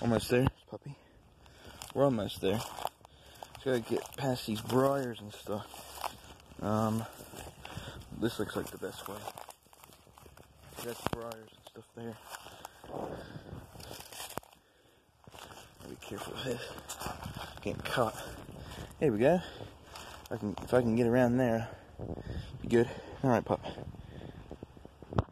Almost there, puppy. We're almost there. Just gotta get past these briars and stuff. Um, this looks like the best way. That's briars and stuff there. Be careful with this. Getting caught. Here we go. If I can, if I can get around there, be good. All right, pup.